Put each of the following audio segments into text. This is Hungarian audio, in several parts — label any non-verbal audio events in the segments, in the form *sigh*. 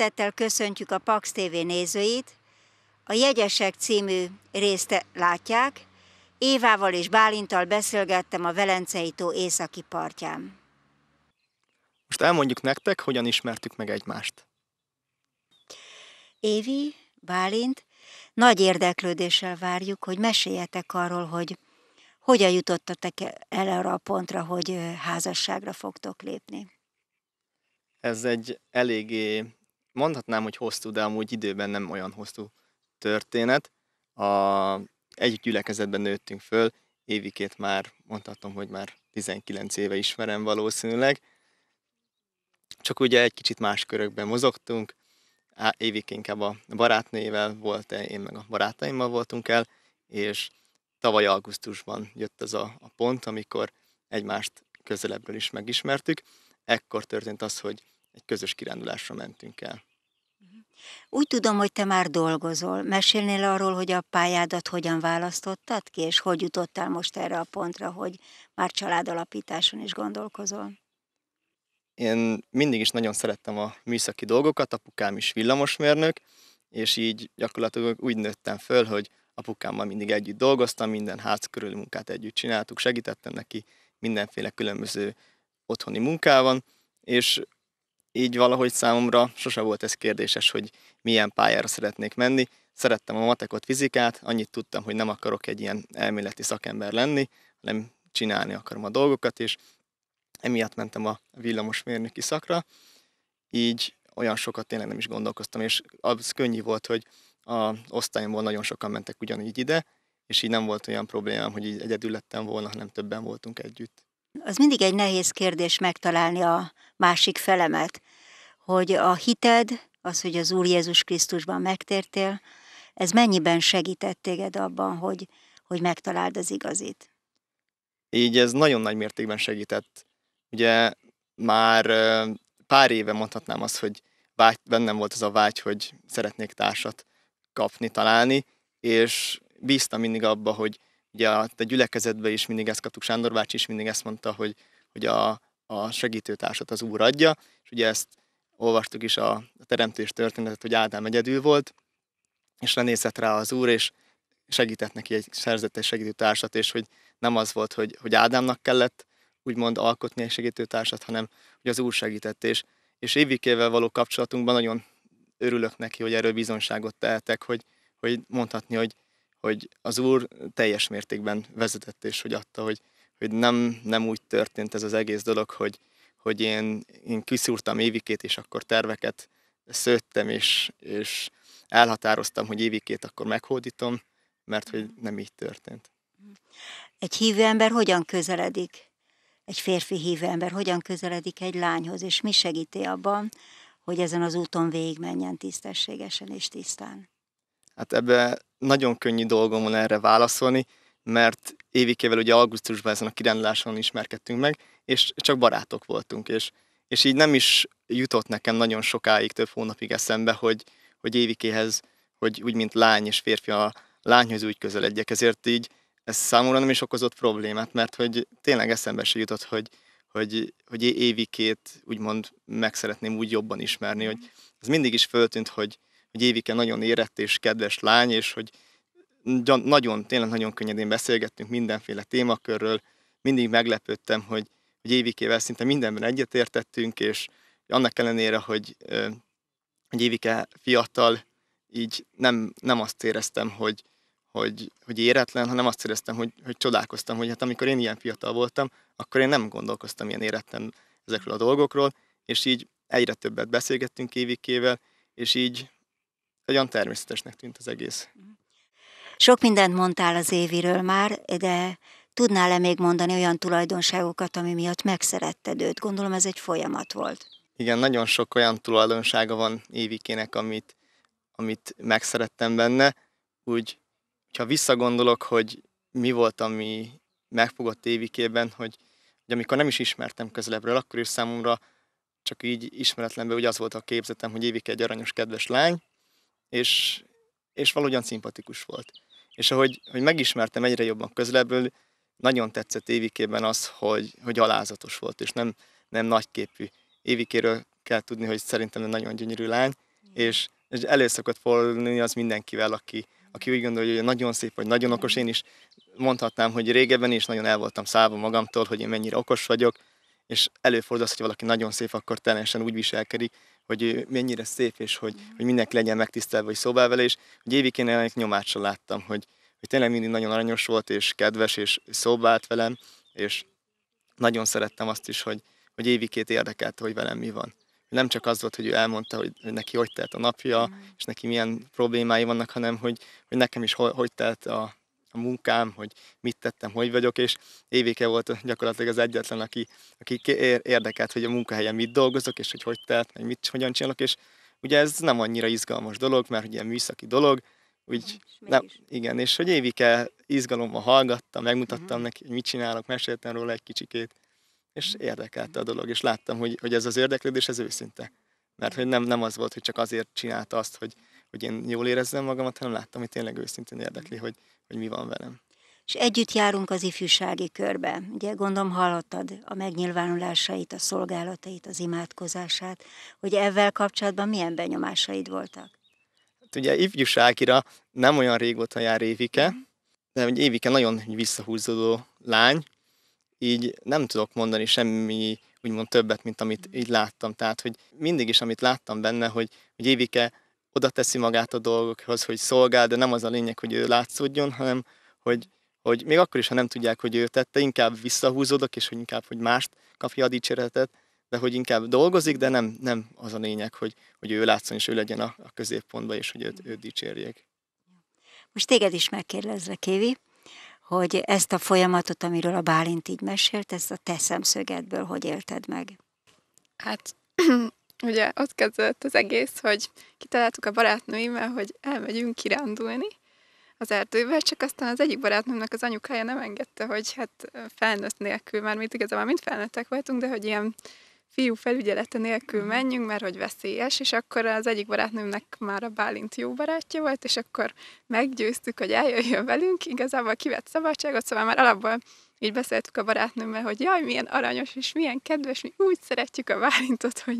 szeretettel köszöntjük a Pax TV nézőit. A Jegyesek című részt látják. Évával és Bálintal beszélgettem a Velencei tó északi partján. Most elmondjuk nektek, hogyan ismertük meg egymást. Évi, Bálint, nagy érdeklődéssel várjuk, hogy meséljetek arról, hogy hogyan jutottatok el arra a pontra, hogy házasságra fogtok lépni. Ez egy eléggé, mondhatnám, hogy hosszú, de amúgy időben nem olyan hosszú történet. A, egy gyülekezetben nőttünk föl, évikét már mondhatom, hogy már 19 éve ismerem valószínűleg. Csak ugye egy kicsit más körökben mozogtunk, évik inkább a barátnével volt, én meg a barátaimmal voltunk el, és tavaly augusztusban jött ez a, a pont, amikor egymást közelebbről is megismertük. Ekkor történt az, hogy egy közös kirándulásra mentünk el. Úgy tudom, hogy te már dolgozol. Mesélnél arról, hogy a pályádat hogyan választottad ki, és hogy jutottál most erre a pontra, hogy már családalapításon is gondolkozol? Én mindig is nagyon szerettem a műszaki dolgokat, apukám is villamosmérnök, és így gyakorlatilag úgy nőttem föl, hogy apukámmal mindig együtt dolgoztam, minden ház körüli munkát együtt csináltuk, segítettem neki mindenféle különböző otthoni munkában, és így valahogy számomra sose volt ez kérdéses, hogy milyen pályára szeretnék menni. Szerettem a matekot, fizikát, annyit tudtam, hogy nem akarok egy ilyen elméleti szakember lenni, hanem csinálni akarom a dolgokat, és emiatt mentem a villamosmérnöki szakra. Így olyan sokat tényleg nem is gondolkoztam, és az könnyű volt, hogy a osztályomból nagyon sokan mentek ugyanígy ide, és így nem volt olyan problémám, hogy így egyedül lettem volna, hanem többen voltunk együtt. Az mindig egy nehéz kérdés megtalálni a másik felemet, hogy a hited, az, hogy az Úr Jézus Krisztusban megtértél, ez mennyiben segített téged abban, hogy, hogy megtaláld az igazit? Így ez nagyon nagy mértékben segített. Ugye már pár éve mondhatnám azt, hogy vágy, bennem volt az a vágy, hogy szeretnék társat kapni, találni, és bíztam mindig abba, hogy ugye a, a gyülekezetben is mindig ezt kaptuk, Sándor bácsi is mindig ezt mondta, hogy, hogy a, a segítőtársat az Úr adja, és ugye ezt olvastuk is a, a teremtés történetet, hogy Ádám egyedül volt, és lenézett rá az Úr, és segített neki egy szerzett egy segítőtársat, és hogy nem az volt, hogy, hogy Ádámnak kellett úgymond alkotni egy segítőtársat, hanem hogy az Úr segített, és, és évikével való kapcsolatunkban nagyon örülök neki, hogy erről bizonságot tehetek, hogy, hogy mondhatni, hogy, hogy az Úr teljes mértékben vezetett, és hogy adta, hogy, hogy nem, nem úgy történt ez az egész dolog, hogy, hogy én, én kiszúrtam évikét, és akkor terveket szőttem, és, és elhatároztam, hogy évikét akkor meghódítom, mert hogy nem így történt. Egy hívő ember hogyan közeledik? Egy férfi hívő ember hogyan közeledik egy lányhoz, és mi segíti abban, hogy ezen az úton végigmenjen tisztességesen és tisztán? Hát ebbe nagyon könnyű dolgom van erre válaszolni, mert évikével ugye augusztusban ezen a kiránduláson ismerkedtünk meg, és csak barátok voltunk, és, és így nem is jutott nekem nagyon sokáig, több hónapig eszembe, hogy, hogy évikéhez, hogy úgy, mint lány és férfi a lányhoz úgy közeledjek, ezért így ez számomra nem is okozott problémát, mert hogy tényleg eszembe se jutott, hogy, hogy, hogy évikét úgymond meg szeretném úgy jobban ismerni, hogy ez mindig is föltűnt, hogy, hogy Évike nagyon érett és kedves lány, és hogy nagyon, tényleg nagyon könnyedén beszélgettünk mindenféle témakörről, mindig meglepődtem, hogy, hogy Évikével szinte mindenben egyetértettünk, és annak ellenére, hogy, hogy Évike fiatal, így nem, nem azt éreztem, hogy, hogy, hogy éretlen, hanem azt éreztem, hogy, hogy csodálkoztam, hogy hát amikor én ilyen fiatal voltam, akkor én nem gondolkoztam ilyen érettem ezekről a dolgokról, és így egyre többet beszélgettünk Évikével, és így olyan természetesnek tűnt az egész. Sok mindent mondtál az Éviről már, de tudnál-e még mondani olyan tulajdonságokat, ami miatt megszeretted őt? Gondolom ez egy folyamat volt. Igen, nagyon sok olyan tulajdonsága van Évikének, amit, amit megszerettem benne. Úgy, ha visszagondolok, hogy mi volt, ami megfogott Évikében, hogy, hogy amikor nem is ismertem közelebbről, akkor is számomra csak így ismeretlenben ugye az volt a képzetem, hogy Évike egy aranyos, kedves lány, és, és valahogyan szimpatikus volt. És ahogy hogy megismertem egyre jobban közelebbről, nagyon tetszett Évikében az, hogy, hogy alázatos volt, és nem, nem nagyképű. Évikéről kell tudni, hogy szerintem nagyon gyönyörű lány, és, és elő szokott fordulni az mindenkivel, aki, aki úgy gondolja, hogy nagyon szép, vagy nagyon okos. Én is mondhatnám, hogy régebben is nagyon el voltam szállva magamtól, hogy én mennyire okos vagyok, és előfordul az, hogy valaki nagyon szép, akkor teljesen úgy viselkedik, hogy mennyire szép, és hogy, hogy mindenki legyen megtisztelve, vagy szobál vele, és hogy évig ennek nyomát sem láttam, hogy, hogy tényleg mindig nagyon aranyos volt, és kedves, és szobált velem, és nagyon szerettem azt is, hogy, hogy évikét érdekelte, hogy velem mi van. Nem csak az volt, hogy ő elmondta, hogy, hogy neki hogy telt a napja, mm. és neki milyen problémái vannak, hanem hogy, hogy nekem is hogy, hogy telt a, a munkám, hogy mit tettem, hogy vagyok, és Évéke volt gyakorlatilag az egyetlen, aki, aki érdekelt, hogy a munkahelyen mit dolgozok, és hogy hogy telt, meg mit, hogyan csinálok, és ugye ez nem annyira izgalmas dolog, mert ugye műszaki dolog, úgy, nem, igen, és hogy Évike izgalommal hallgatta, megmutattam uh-huh. neki, hogy mit csinálok, meséltem róla egy kicsikét, és mhm. érdekelte a dolog, és láttam, hogy, hogy ez az érdeklődés, ez őszinte. Mert hogy nem, nem az volt, hogy csak azért csinálta azt, hogy, hogy én jól érezzem magamat, hanem láttam, hogy tényleg őszintén érdekli, hogy, hogy mi van velem. És együtt járunk az ifjúsági körbe. Ugye gondolom hallottad a megnyilvánulásait, a szolgálatait, az imádkozását, hogy ezzel kapcsolatban milyen benyomásaid voltak? Hát ugye ifjúságira nem olyan régóta jár Évike, de egy Évike nagyon visszahúzódó lány, így nem tudok mondani semmi úgymond többet, mint amit így láttam. Tehát, hogy mindig is, amit láttam benne, hogy, hogy Évike oda teszi magát a dolgokhoz, hogy szolgál, de nem az a lényeg, hogy ő látszódjon, hanem hogy, hogy még akkor is, ha nem tudják, hogy ő tette, inkább visszahúzódok, és hogy inkább, hogy mást kapja a dicséretet, de hogy inkább dolgozik, de nem, nem az a lényeg, hogy, hogy ő látszon, és ő legyen a, a középpontban, és hogy őt, őt dicsérjék. Most téged is megkérdezlek, Évi, hogy ezt a folyamatot, amiről a Bálint így mesélt, ezt a te szemszögedből hogy élted meg? Hát *clears throat* ugye ott kezdődött az egész, hogy kitaláltuk a barátnőimmel, hogy elmegyünk kirándulni az erdőbe, csak aztán az egyik barátnőmnek az anyukája nem engedte, hogy hát felnőtt nélkül, már mint igazából mind felnőttek voltunk, de hogy ilyen fiú felügyelete nélkül menjünk, mert hogy veszélyes, és akkor az egyik barátnőmnek már a Bálint jó barátja volt, és akkor meggyőztük, hogy eljöjjön velünk, igazából kivett szabadságot, szóval már alapból így beszéltük a barátnőmmel, hogy jaj, milyen aranyos, és milyen kedves, mi úgy szeretjük a Bálintot, *laughs* hogy,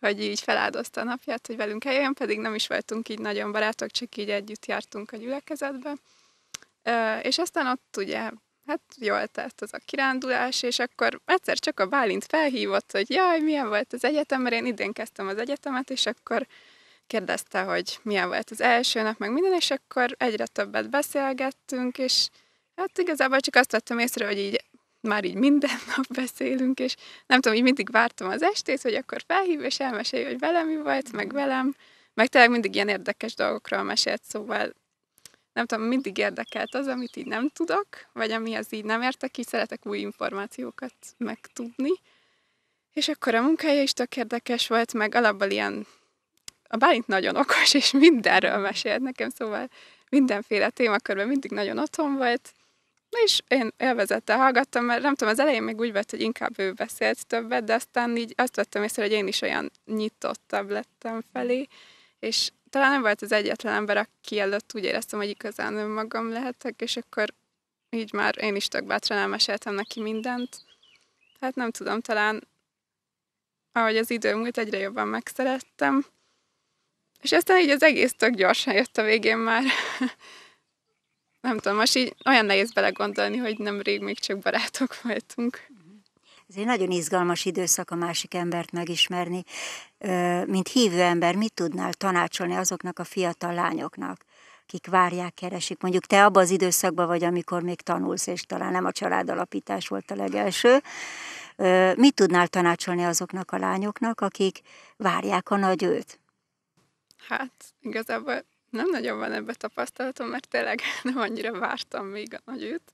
hogy így feláldozta a napját, hogy velünk eljöjjön, pedig nem is voltunk így nagyon barátok, csak így együtt jártunk a gyülekezetbe. És aztán ott ugye hát jól tett az a kirándulás, és akkor egyszer csak a Bálint felhívott, hogy jaj, milyen volt az egyetem, mert én idén kezdtem az egyetemet, és akkor kérdezte, hogy milyen volt az első nap, meg minden, és akkor egyre többet beszélgettünk, és hát igazából csak azt vettem észre, hogy így már így minden *laughs* nap beszélünk, és nem tudom, így mindig vártam az estét, hogy akkor felhív, és elmesélj, hogy velem mi volt, meg velem, meg tényleg mindig ilyen érdekes dolgokról mesélt, szóval nem tudom, mindig érdekelt az, amit így nem tudok, vagy ami az így nem értek, így szeretek új információkat megtudni. És akkor a munkája is tök érdekes volt, meg alapból ilyen, a Bálint nagyon okos, és mindenről mesélt nekem, szóval mindenféle témakörben mindig nagyon otthon volt, és én élvezettel hallgattam, mert nem tudom, az elején még úgy volt, hogy inkább ő beszélt többet, de aztán így azt vettem észre, hogy én is olyan nyitottabb lettem felé, és talán nem volt az egyetlen ember, aki előtt úgy éreztem, hogy igazán önmagam lehetek, és akkor így már én is tök bátran elmeséltem neki mindent. Hát nem tudom, talán ahogy az idő múlt, egyre jobban megszerettem. És aztán így az egész tök gyorsan jött a végén már. *laughs* nem tudom, most így olyan nehéz belegondolni, hogy nem rég még csak barátok voltunk. Ez egy nagyon izgalmas időszak a másik embert megismerni. Mint hívő ember, mit tudnál tanácsolni azoknak a fiatal lányoknak, akik várják, keresik. Mondjuk te abban az időszakban vagy, amikor még tanulsz, és talán nem a családalapítás volt a legelső. Mit tudnál tanácsolni azoknak a lányoknak, akik várják a nagy őt? Hát igazából nem nagyon van ebbe tapasztalatom, mert tényleg *laughs* nem annyira vártam még a nagy őt.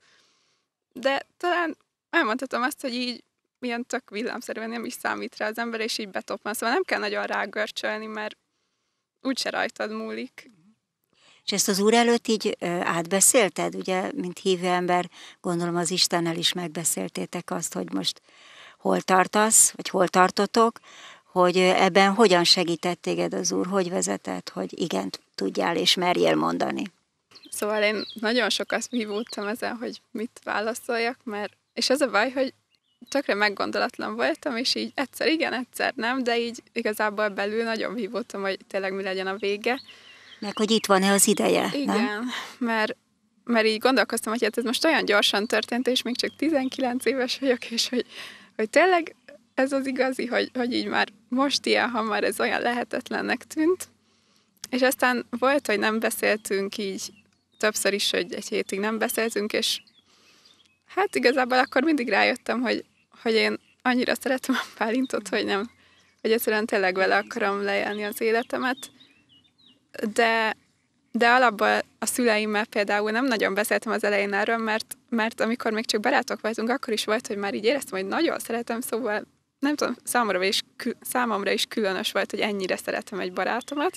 De talán elmondhatom azt, hogy így milyen tök villámszerűen nem is számít rá az ember, és így betoppan. Szóval nem kell nagyon rágörcsölni, mert úgyse rajtad múlik. És ezt az úr előtt így átbeszélted, ugye, mint hívő ember, gondolom az Istennel is megbeszéltétek azt, hogy most hol tartasz, vagy hol tartotok, hogy ebben hogyan segített téged az úr, hogy vezetett, hogy igent tudjál és merjél mondani. Szóval én nagyon sokat vívódtam ezen, hogy mit válaszoljak, mert és az a baj, hogy tökre meggondolatlan voltam, és így egyszer igen, egyszer nem, de így igazából belül nagyon vívottam, hogy tényleg mi legyen a vége. Meg hogy itt van-e az ideje, Igen, nem? mert, mert így gondolkoztam, hogy hát ez most olyan gyorsan történt, és még csak 19 éves vagyok, és hogy, hogy tényleg ez az igazi, hogy, hogy így már most ilyen hamar ez olyan lehetetlennek tűnt. És aztán volt, hogy nem beszéltünk így többször is, hogy egy hétig nem beszéltünk, és hát igazából akkor mindig rájöttem, hogy, hogy én annyira szeretem a Pálintot, hogy nem, hogy egyszerűen tényleg vele akarom lejelni az életemet. De, de alapból a szüleimmel például nem nagyon beszéltem az elején erről, mert, mert amikor még csak barátok voltunk, akkor is volt, hogy már így éreztem, hogy nagyon szeretem, szóval nem tudom, számomra is, számomra is különös volt, hogy ennyire szeretem egy barátomat,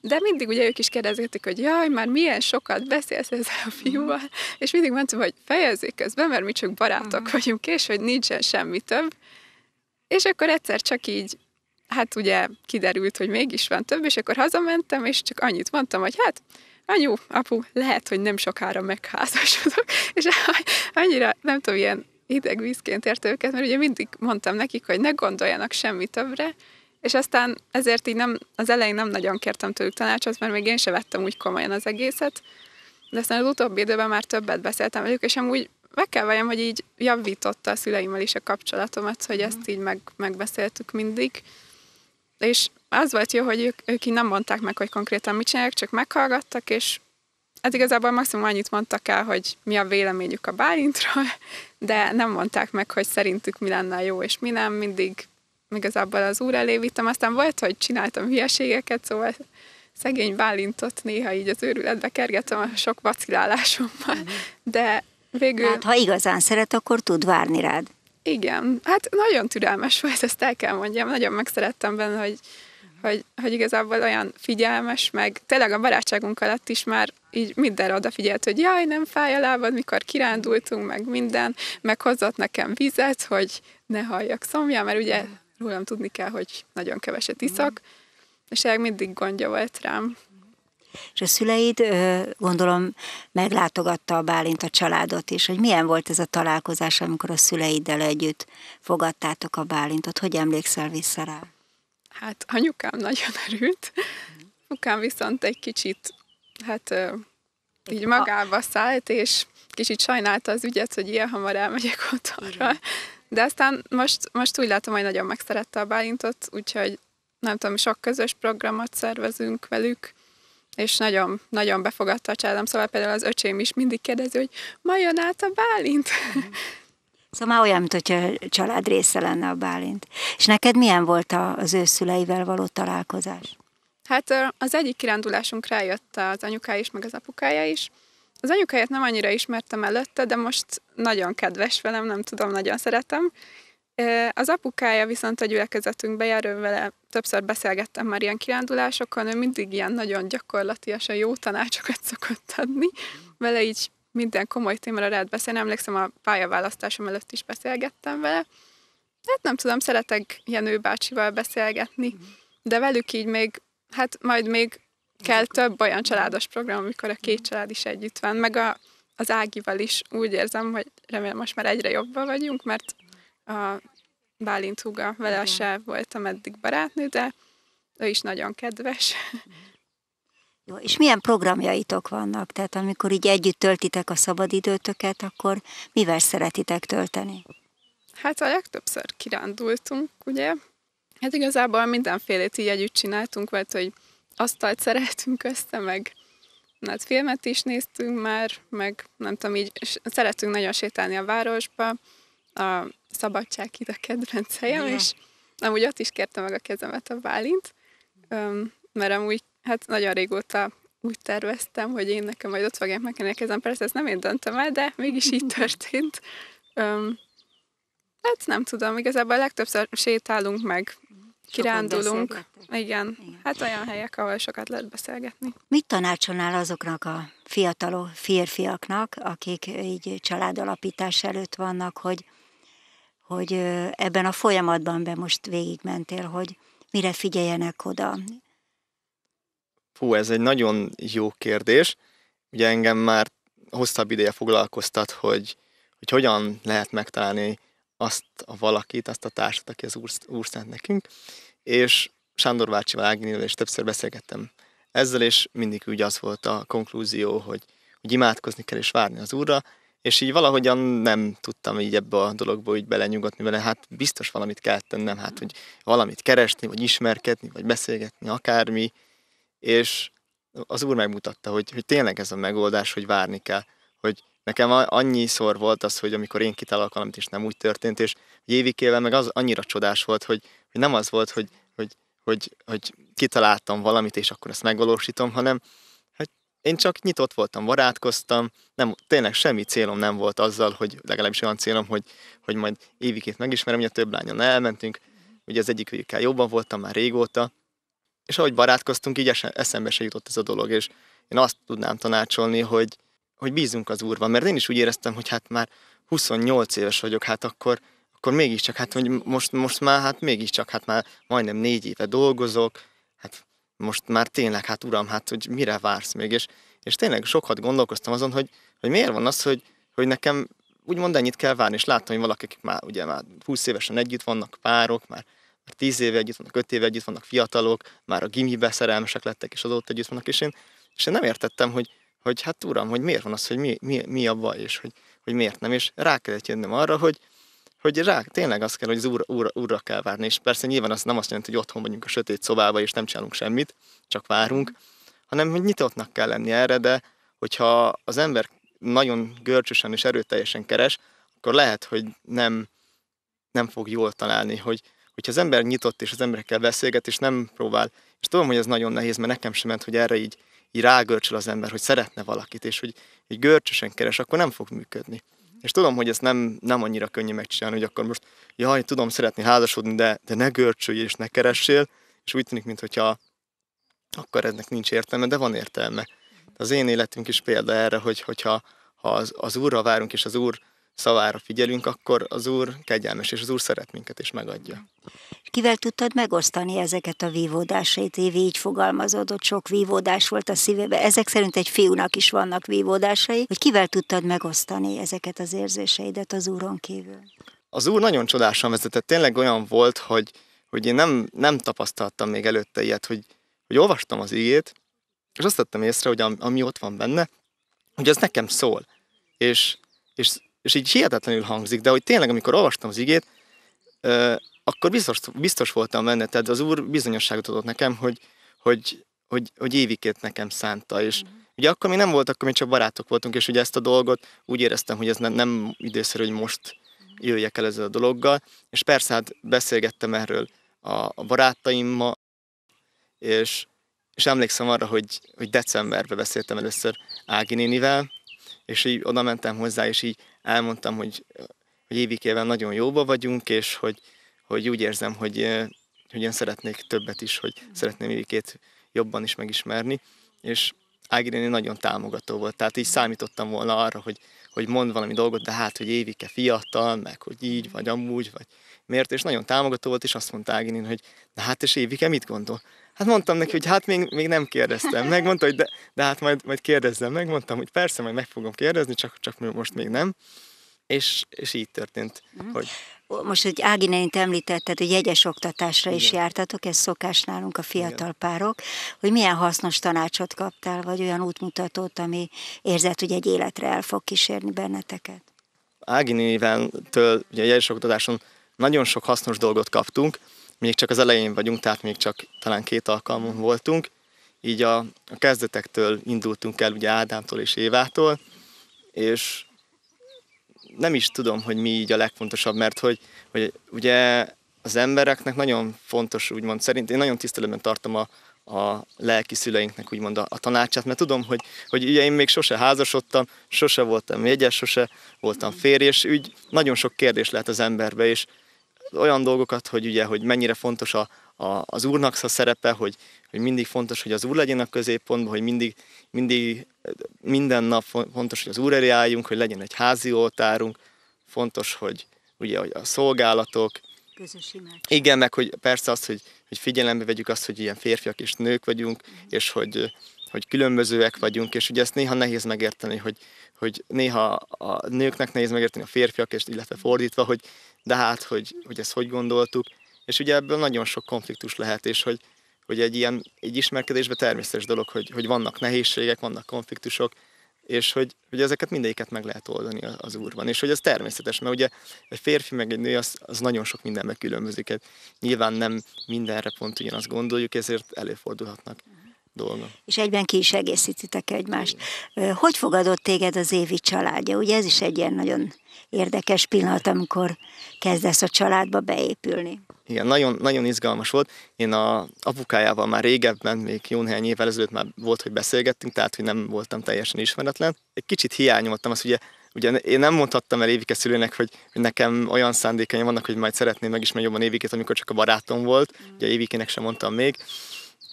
de mindig ugye ők is kérdezgetik, hogy jaj, már milyen sokat beszélsz ezzel a fiúval, és mindig mondtam, hogy fejezzék közben, mert mi csak barátok uh-huh. vagyunk, és hogy nincsen semmi több. És akkor egyszer csak így, hát ugye kiderült, hogy mégis van több, és akkor hazamentem, és csak annyit mondtam, hogy hát anyu, apu, lehet, hogy nem sokára megházasodok, *laughs* és annyira, nem tudom, ilyen hideg vízként érte őket, mert ugye mindig mondtam nekik, hogy ne gondoljanak semmi többre, és aztán ezért így nem, az elején nem nagyon kértem tőlük tanácsot, mert még én se vettem úgy komolyan az egészet, de aztán az utóbbi időben már többet beszéltem velük, és amúgy meg kell valljam, hogy így javította a szüleimmel is a kapcsolatomat, hogy ezt így meg, megbeszéltük mindig. És az volt jó, hogy ők, ők így nem mondták meg, hogy konkrétan mit csinálják, csak meghallgattak, és hát igazából maximum annyit mondtak el, hogy mi a véleményük a Bálintról, de nem mondták meg, hogy szerintük mi lenne jó, és mi nem, mindig igazából az úr elé vittem, aztán volt, hogy csináltam hülyeségeket, szóval szegény Bálintot néha így az őrületbe kergetem a sok vacilálásommal, de végül... Hát, ha igazán szeret, akkor tud várni rád. Igen, hát nagyon türelmes volt, ezt el kell mondjam, nagyon megszerettem benne, hogy, hogy, hogy igazából olyan figyelmes, meg tényleg a barátságunk alatt is már így mindenre odafigyelt, hogy jaj, nem fáj a lábad, mikor kirándultunk, meg minden, meg hozott nekem vizet, hogy ne halljak szomja, mert ugye rólam tudni kell, hogy nagyon keveset iszak, és el mindig gondja volt rám. És a szüleid, gondolom, meglátogatta a Bálint a családot is, hogy milyen volt ez a találkozás, amikor a szüleiddel együtt fogadtátok a Bálintot, hogy emlékszel vissza rá? Hát anyukám nagyon *laughs* örült, apukám viszont egy kicsit, hát így magába szállt, és kicsit sajnálta az ügyet, hogy ilyen hamar elmegyek *laughs* otthonra. De aztán most, most úgy látom, hogy nagyon megszerette a Bálintot, úgyhogy nem tudom, sok közös programot szervezünk velük, és nagyon, nagyon befogadta a családom, szóval például az öcsém is mindig kérdezi, hogy ma jön át a Bálint? *laughs* Szóval már olyan, mint hogy a család része lenne a Bálint. És neked milyen volt az ő szüleivel való találkozás? Hát az egyik kirándulásunk rájött az anyukája is, meg az apukája is. Az anyukáját nem annyira ismertem előtte, de most nagyon kedves velem, nem tudom, nagyon szeretem. Az apukája viszont a gyülekezetünkbe jár, vele többször beszélgettem már ilyen kirándulásokon, ő mindig ilyen nagyon gyakorlatilag jó tanácsokat *laughs* szokott adni. Vele így minden komoly témára lehet beszélni. Emlékszem, a pályaválasztásom előtt is beszélgettem vele. Hát nem tudom, szeretek Jenő bácsival beszélgetni, de velük így még, hát majd még kell több olyan családos program, amikor a két család is együtt van, meg a, az Ágival is úgy érzem, hogy remélem most már egyre jobban vagyunk, mert a Bálint húga, vele se voltam eddig barátnő, de ő is nagyon kedves. *laughs* Jó, és milyen programjaitok vannak? Tehát amikor így együtt töltitek a szabadidőtöket, akkor mivel szeretitek tölteni? Hát a legtöbbször kirándultunk, ugye? Hát igazából mindenfélét így együtt csináltunk, vagy hogy asztalt szeretünk össze, meg hát filmet is néztünk már, meg nem tudom, így szeretünk nagyon sétálni a városba, a Szabadság itt a kedvenc helyem, ja. és amúgy ott is kérte meg a kezemet a Bálint, mert amúgy hát nagyon régóta úgy terveztem, hogy én nekem majd ott fogják megkenni a kezem. Persze ezt nem én döntöm el, de mégis így *laughs* történt. Hát nem tudom, igazából legtöbbször sétálunk meg, kirándulunk. Igen. Igen, hát olyan helyek, ahol sokat lehet beszélgetni. Mit tanácsolnál azoknak a fiatalok, férfiaknak, akik így családalapítás előtt vannak, hogy, hogy ebben a folyamatban be most végigmentél, hogy mire figyeljenek oda, Hú, ez egy nagyon jó kérdés. Ugye engem már hosszabb ideje foglalkoztat, hogy, hogy hogyan lehet megtalálni azt a valakit, azt a társat, aki az Úr, úr szánt nekünk, és Sándor bácsival, Áginivel és többször beszélgettem ezzel, és mindig úgy az volt a konklúzió, hogy, hogy imádkozni kell és várni az Úrra, és így valahogyan nem tudtam így ebbe a dologba úgy belenyugodni vele, hát biztos valamit kell tennem, hát hogy valamit keresni, vagy ismerkedni, vagy beszélgetni, akármi, és az úr megmutatta, hogy, hogy tényleg ez a megoldás, hogy várni kell, hogy nekem annyiszor volt az, hogy amikor én kitalálok valamit, és nem úgy történt, és Jévikével meg az annyira csodás volt, hogy, hogy nem az volt, hogy, hogy, hogy, hogy kitaláltam valamit, és akkor ezt megvalósítom, hanem hogy én csak nyitott voltam, barátkoztam, nem, tényleg semmi célom nem volt azzal, hogy legalábbis olyan célom, hogy, hogy majd Évikét megismerem, ugye több lányon elmentünk, ugye az egyik jobban voltam már régóta, és ahogy barátkoztunk, így eszembe se jutott ez a dolog, és én azt tudnám tanácsolni, hogy, hogy bízunk az úrban, mert én is úgy éreztem, hogy hát már 28 éves vagyok, hát akkor, akkor mégiscsak, hát hogy most, most már, hát mégiscsak, hát már majdnem négy éve dolgozok, hát most már tényleg, hát uram, hát hogy mire vársz még, és, és tényleg sokat gondolkoztam azon, hogy, hogy miért van az, hogy, hogy nekem úgymond ennyit kell várni, és láttam, hogy valakik már ugye már 20 évesen együtt vannak, párok, már már tíz éve együtt vannak, öt éve együtt vannak fiatalok, már a gimibe szerelmesek lettek, és azóta együtt vannak, és én, és én nem értettem, hogy, hogy hát uram, hogy miért van az, hogy mi, mi, mi a baj, és hogy, hogy miért nem, és rá kellett jönnöm arra, hogy, hogy rá, tényleg az kell, hogy az úr, úr, úrra kell várni, és persze nyilván az nem azt jelenti, hogy otthon vagyunk a sötét szobába, és nem csinálunk semmit, csak várunk, hanem hogy nyitottnak kell lenni erre, de hogyha az ember nagyon görcsösen és erőteljesen keres, akkor lehet, hogy nem, nem fog jól találni, hogy, hogyha az ember nyitott és az emberekkel beszélget, és nem próbál, és tudom, hogy ez nagyon nehéz, mert nekem sem ment, hogy erre így, így rágörcsöl az ember, hogy szeretne valakit, és hogy így görcsösen keres, akkor nem fog működni. És tudom, hogy ez nem, nem annyira könnyű megcsinálni, hogy akkor most, jaj, tudom szeretni házasodni, de, de ne görcsölj és ne keressél, és úgy tűnik, mintha akkor ennek nincs értelme, de van értelme. Az én életünk is példa erre, hogy hogyha ha az, az Úrra várunk, és az Úr szavára figyelünk, akkor az Úr kegyelmes, és az Úr szeret minket, és megadja. Kivel tudtad megosztani ezeket a vívódásait? Évi így fogalmazódott, sok vívódás volt a szívében. Ezek szerint egy fiúnak is vannak vívódásai. Hogy kivel tudtad megosztani ezeket az érzéseidet az Úron kívül? Az Úr nagyon csodásan vezetett. Tényleg olyan volt, hogy, hogy én nem, nem tapasztaltam még előtte ilyet, hogy, hogy olvastam az igét, és azt tettem észre, hogy ami ott van benne, hogy az nekem szól. És, és és így hihetetlenül hangzik, de hogy tényleg, amikor olvastam az igét, akkor biztos, biztos voltam benne, tehát az Úr bizonyosságot adott nekem, hogy, hogy, hogy, hogy évikét nekem szánta, és mm. ugye akkor mi nem volt, akkor mi csak barátok voltunk, és ugye ezt a dolgot úgy éreztem, hogy ez nem, nem időszerű, hogy most jöjjek el ezzel a dologgal, és persze hát beszélgettem erről a, a barátaimmal, és, és emlékszem arra, hogy, hogy decemberben beszéltem először Ági nénivel, és így oda mentem hozzá, és így elmondtam, hogy, hogy Évikével nagyon jóba vagyunk, és hogy, hogy úgy érzem, hogy, hogy én szeretnék többet is, hogy szeretném Évikét jobban is megismerni, és Ágiréni nagyon támogató volt, tehát így számítottam volna arra, hogy, hogy mond valami dolgot, de hát, hogy Évike fiatal, meg hogy így, vagy amúgy, vagy miért, és nagyon támogató volt, és azt mondta Áginin, hogy de hát és Évike mit gondol? Hát mondtam neki, hogy hát még, még nem kérdeztem. Megmondta, hogy de, de hát majd, majd kérdezzem. Megmondtam, hogy persze, majd meg fogom kérdezni, csak, csak most még nem. És, és így történt, mm. hogy... Most, hogy Ági nént említetted, hogy jegyes oktatásra Igen. is jártatok, ez szokás nálunk a fiatal Igen. párok, hogy milyen hasznos tanácsot kaptál, vagy olyan útmutatót, ami érzed, hogy egy életre el fog kísérni benneteket? Ági néven től, ugye a jegyes oktatáson nagyon sok hasznos dolgot kaptunk, még csak az elején vagyunk, tehát még csak talán két alkalmon voltunk, így a, a kezdetektől indultunk el, ugye Ádámtól és Évától, és nem is tudom, hogy mi így a legfontosabb, mert hogy, hogy ugye az embereknek nagyon fontos, úgymond szerint, én nagyon tiszteletben tartom a, a lelki szüleinknek úgymond a, a tanácsát, mert tudom, hogy, hogy ugye én még sose házasodtam, sose voltam jegyes, sose voltam férj, úgy nagyon sok kérdés lehet az emberbe, és olyan dolgokat, hogy ugye, hogy mennyire fontos a, a, az úrnak a szerepe, hogy, hogy mindig fontos, hogy az úr legyen a középpontban, hogy mindig, mindig minden nap fontos, hogy az úr elé álljunk, hogy legyen egy házi oltárunk, fontos, hogy ugye hogy a szolgálatok, Közös Igen, meg hogy persze azt, hogy, hogy figyelembe vegyük azt, hogy ilyen férfiak és nők vagyunk, mm. és hogy, hogy különbözőek vagyunk, és ugye ezt néha nehéz megérteni, hogy, hogy néha a nőknek nehéz megérteni a férfiak, és illetve fordítva, hogy de hát, hogy, hogy ezt hogy gondoltuk, és ugye ebből nagyon sok konfliktus lehet, és hogy, hogy egy ilyen egy ismerkedésben természetes dolog, hogy, hogy vannak nehézségek, vannak konfliktusok, és hogy, hogy ezeket mindegyiket meg lehet oldani az Úrban. És hogy ez természetes, mert ugye egy férfi meg egy nő az, az nagyon sok mindenben különbözik. Hát nyilván nem mindenre pont ugyanazt gondoljuk, ezért előfordulhatnak dolgok. És egyben ki is egészítitek egymást. Hogy fogadott téged az Évi családja? Ugye ez is egy ilyen nagyon érdekes pillanat, amikor kezdesz a családba beépülni. Igen, nagyon, nagyon izgalmas volt. Én a apukájával már régebben, még jó néhány évvel ezelőtt már volt, hogy beszélgettünk, tehát hogy nem voltam teljesen ismeretlen. Egy kicsit hiányoltam azt, ugye, ugye én nem mondhattam el Évike szülőnek, hogy, hogy nekem olyan szándékaim vannak, hogy majd szeretném megismerni jobban Évikét, amikor csak a barátom volt. Mm. Ugye Évikének sem mondtam még.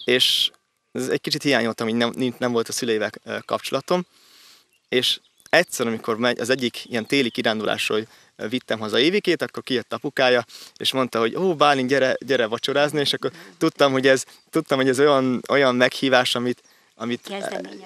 És ez egy kicsit hiányoltam, hogy nem, nem volt a szüleivel kapcsolatom. És egyszer, amikor megy, az egyik ilyen téli kirándulásról vittem haza Évikét, akkor kijött apukája, és mondta, hogy ó, Bálint, gyere, gyere vacsorázni, és akkor tudtam, hogy ez, tudtam, hogy ez olyan, olyan meghívás, amit, amit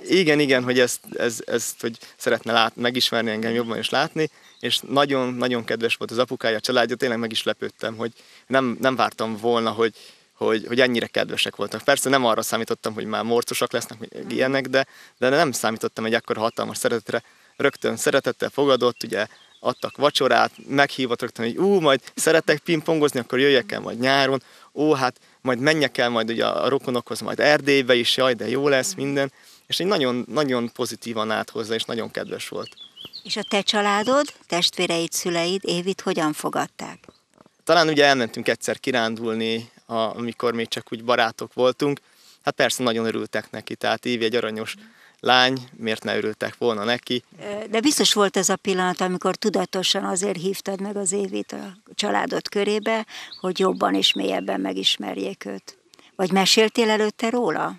igen, igen, hogy ezt, ez, ezt, hogy szeretne lát, megismerni engem jobban és látni, és nagyon-nagyon kedves volt az apukája, a családja, tényleg meg is lepődtem, hogy nem, nem vártam volna, hogy, hogy, hogy ennyire kedvesek voltak. Persze nem arra számítottam, hogy már morcosak lesznek, meg ilyenek, de, de nem számítottam egy akkor hatalmas szeretetre. Rögtön szeretettel fogadott, ugye adtak vacsorát, meghívott rögtön, hogy ú, majd szeretek pingpongozni, akkor jöjjek el majd nyáron, ó, hát majd menjek el majd ugye a rokonokhoz, majd Erdélybe is, jaj, de jó lesz minden. És egy nagyon, nagyon pozitívan állt hozzá, és nagyon kedves volt. És a te családod, testvéreid, szüleid Évit hogyan fogadták? Talán ugye elmentünk egyszer kirándulni, amikor még csak úgy barátok voltunk. Hát persze nagyon örültek neki, tehát Évi egy aranyos lány, miért ne örültek volna neki. De biztos volt ez a pillanat, amikor tudatosan azért hívtad meg az Évit a családod körébe, hogy jobban és mélyebben megismerjék őt. Vagy meséltél előtte róla?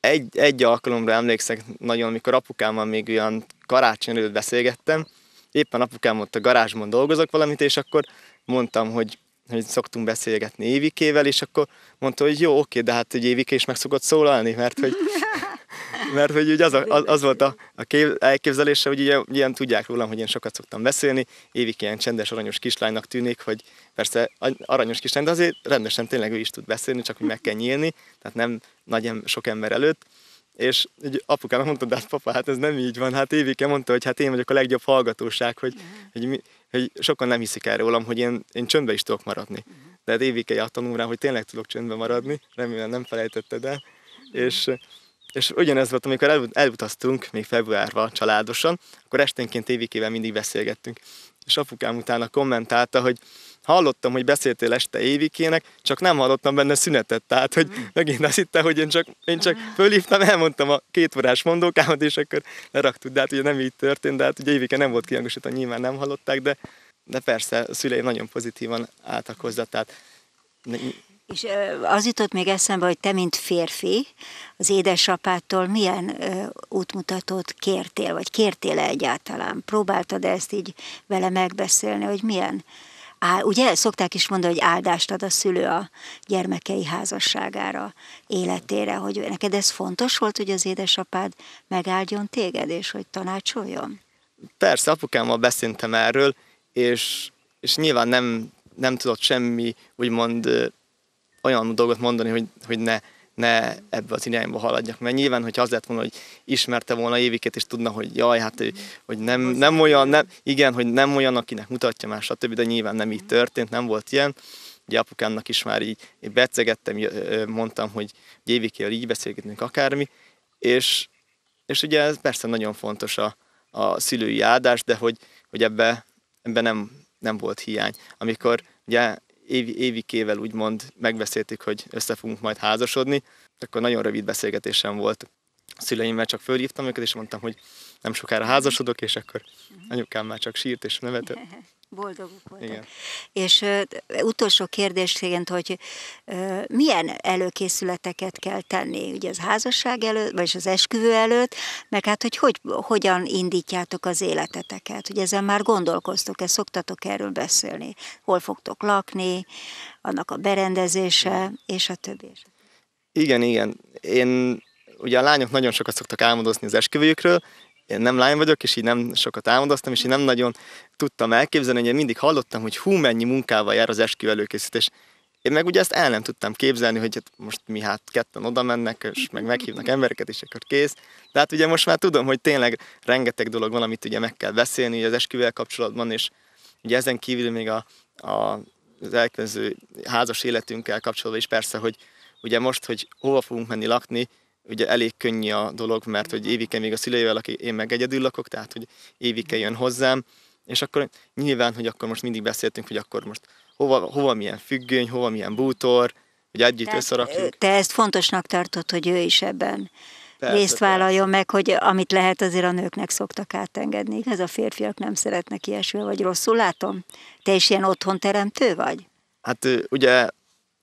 Egy, egy alkalomra emlékszek nagyon, amikor apukámmal még olyan karácsony előtt beszélgettem, éppen apukám ott a garázsban dolgozok valamit, és akkor mondtam, hogy hogy szoktunk beszélgetni Évikével, és akkor mondta, hogy jó, oké, de hát hogy Évike is meg szokott szólalni, mert hogy *laughs* mert hogy ugye az, az, az volt a, a kép, elképzelése, hogy ugye, ilyen tudják rólam, hogy én sokat szoktam beszélni, évik ilyen csendes, aranyos kislánynak tűnik, hogy persze aranyos kislány, de azért rendesen tényleg ő is tud beszélni, csak hogy meg kell nyílni, tehát nem nagy sok ember előtt. És egy apukám mondta, de hát papa, hát ez nem így van. Hát Évike mondta, hogy hát én vagyok a legjobb hallgatóság, hogy, hogy, mi, hogy sokan nem hiszik el rólam, hogy én, én csöndbe is tudok maradni. De hát Évike tanul hogy tényleg tudok csöndbe maradni, remélem nem felejtetted el. És és ugyanez volt, amikor el, elutaztunk, még februárban családosan, akkor esténként Évikével mindig beszélgettünk. És apukám utána kommentálta, hogy hallottam, hogy beszéltél este Évikének, csak nem hallottam benne szünetet. Tehát, hogy megint azt hitte, hogy én csak, én csak fölhívtam, elmondtam a két órás mondókámat, és akkor leraktuk. De hát ugye nem így történt, de hát ugye Évike nem volt kiangosítva, nyilván nem hallották, de, de persze a szüleim nagyon pozitívan álltak hozzá. Tehát és az jutott még eszembe, hogy te, mint férfi, az édesapától milyen útmutatót kértél, vagy kértél -e egyáltalán? Próbáltad ezt így vele megbeszélni, hogy milyen Á, ugye szokták is mondani, hogy áldást ad a szülő a gyermekei házasságára, életére, hogy neked ez fontos volt, hogy az édesapád megáldjon téged, és hogy tanácsoljon? Persze, apukámmal beszéltem erről, és, és nyilván nem, nem tudott semmi, úgymond olyan dolgot mondani, hogy, hogy ne, ne ebbe az irányba haladjak. Mert nyilván, hogyha az lett volna, hogy ismerte volna Éviket, és tudna, hogy jaj, hát ő, hogy nem, nem olyan, nem, igen, hogy nem olyan, akinek mutatja más, stb., de nyilván nem így történt, nem volt ilyen. Ugye apukámnak is már így én becegettem, mondtam, hogy Évikével így beszélgetünk akármi, és, és ugye ez persze nagyon fontos a, a szülői áldás, de hogy, hogy ebbe, ebbe nem, nem volt hiány. Amikor ugye évi, évikével úgymond megbeszéltük, hogy össze fogunk majd házasodni, akkor nagyon rövid beszélgetésem volt a szüleimmel, csak fölhívtam őket, és mondtam, hogy nem sokára házasodok, és akkor anyukám már csak sírt és nevetett. *laughs* Boldogok voltak. Igen. És uh, utolsó kérdésként, hogy uh, milyen előkészületeket kell tenni, ugye az házasság előtt, vagy az esküvő előtt, meg hát, hogy, hogy hogyan indítjátok az életeteket, hogy ezen már gondolkoztok-e, szoktatok erről beszélni, hol fogtok lakni, annak a berendezése, és a többi. Igen, igen. Én, ugye a lányok nagyon sokat szoktak álmodozni az esküvőjükről, én nem lány vagyok, és így nem sokat álmodoztam, és így nem nagyon tudtam elképzelni, hogy én mindig hallottam, hogy hú, mennyi munkával jár az eskü előkészítés. Én meg ugye ezt el nem tudtam képzelni, hogy hát most mi hát ketten oda mennek, és meg meghívnak embereket, és akkor kész. De hát ugye most már tudom, hogy tényleg rengeteg dolog van, amit ugye meg kell beszélni az esküvel kapcsolatban, és ugye ezen kívül még a, a az elkövetkező házas életünkkel kapcsolatban is persze, hogy ugye most, hogy hova fogunk menni lakni, ugye elég könnyű a dolog, mert hogy Évike még a szüleivel, aki én meg egyedül lakok, tehát hogy Évike jön hozzám, és akkor nyilván, hogy akkor most mindig beszéltünk, hogy akkor most hova, hova milyen függöny, hova milyen bútor, hogy együtt Tehát, összerakjuk. Te ezt fontosnak tartod, hogy ő is ebben persze, részt vállaljon persze. meg, hogy amit lehet azért a nőknek szoktak átengedni. Igaz, a férfiak nem szeretnek ilyesmi, vagy rosszul látom? Te is ilyen otthon teremtő vagy? Hát ugye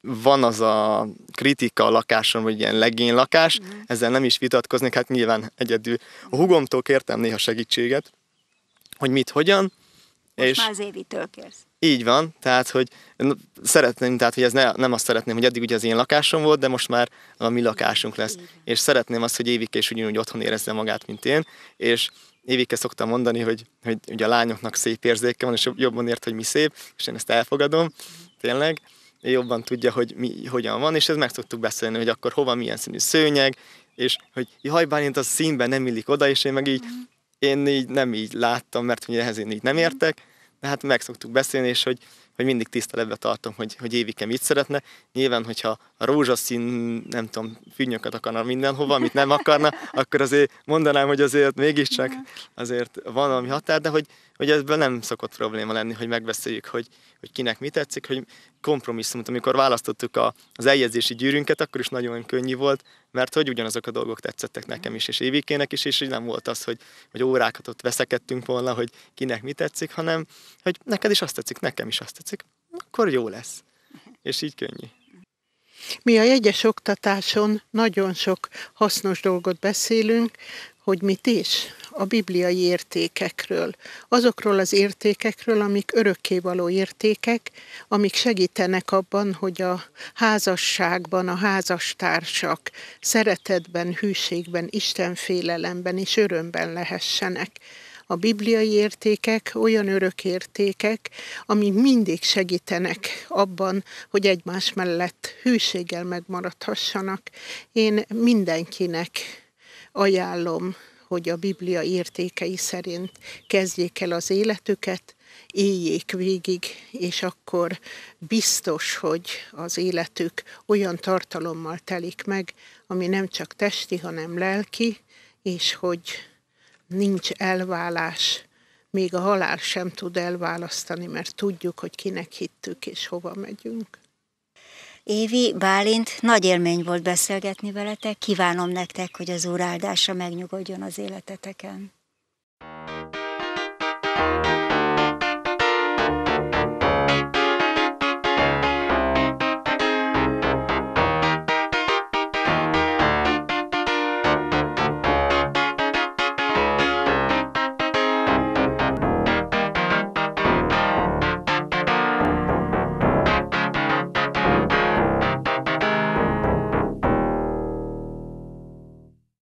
van az a kritika a lakáson, hogy ilyen legény lakás, mm. ezzel nem is vitatkoznék, hát nyilván egyedül. A hugomtól kértem néha segítséget, hogy mit, hogyan. Most és már az évitől kérsz. Így van, tehát hogy szeretném, tehát hogy ez ne, nem azt szeretném, hogy eddig ugye az én lakásom volt, de most már a mi lakásunk lesz. És szeretném azt, hogy Évike is ugyanúgy otthon érezze magát, mint én, és Évike szoktam mondani, hogy, hogy ugye a lányoknak szép érzéke van, és jobban ért, hogy mi szép, és én ezt elfogadom, tényleg jobban tudja, hogy mi hogyan van, és ez meg szoktuk beszélni, hogy akkor hova milyen színű szőnyeg, és hogy jaj, bárint az színben nem illik oda, és én meg így, mm. én így nem így láttam, mert hogy ehhez én így nem értek, de hát meg szoktuk beszélni, és hogy hogy mindig tiszteletbe tartom, hogy, hogy Évike mit szeretne. Nyilván, hogyha a rózsaszín, nem tudom, fűnyöket akarna mindenhova, amit nem akarna, *laughs* akkor azért mondanám, hogy azért mégiscsak azért van valami határ, de hogy, hogy ebből nem szokott probléma lenni, hogy megbeszéljük, hogy, hogy kinek mi tetszik, hogy kompromisszumot, amikor választottuk a, az eljegyzési gyűrünket, akkor is nagyon könnyű volt, mert hogy ugyanazok a dolgok tetszettek nekem is, és Évikének is, és így nem volt az, hogy, hogy órákat ott veszekedtünk volna, hogy kinek mi tetszik, hanem hogy neked is azt tetszik, nekem is azt tetszik, akkor jó lesz. És így könnyű. Mi a jegyes oktatáson nagyon sok hasznos dolgot beszélünk, hogy mit is? A bibliai értékekről. Azokról az értékekről, amik örökkévaló értékek, amik segítenek abban, hogy a házasságban a házastársak szeretetben, hűségben, istenfélelemben és örömben lehessenek. A bibliai értékek olyan örök értékek, ami mindig segítenek abban, hogy egymás mellett hűséggel megmaradhassanak. Én mindenkinek ajánlom, hogy a Biblia értékei szerint kezdjék el az életüket, éljék végig, és akkor biztos, hogy az életük olyan tartalommal telik meg, ami nem csak testi, hanem lelki, és hogy nincs elválás, még a halál sem tud elválasztani, mert tudjuk, hogy kinek hittük és hova megyünk. Évi, Bálint, nagy élmény volt beszélgetni veletek. Kívánom nektek, hogy az Úr áldása megnyugodjon az életeteken. thank you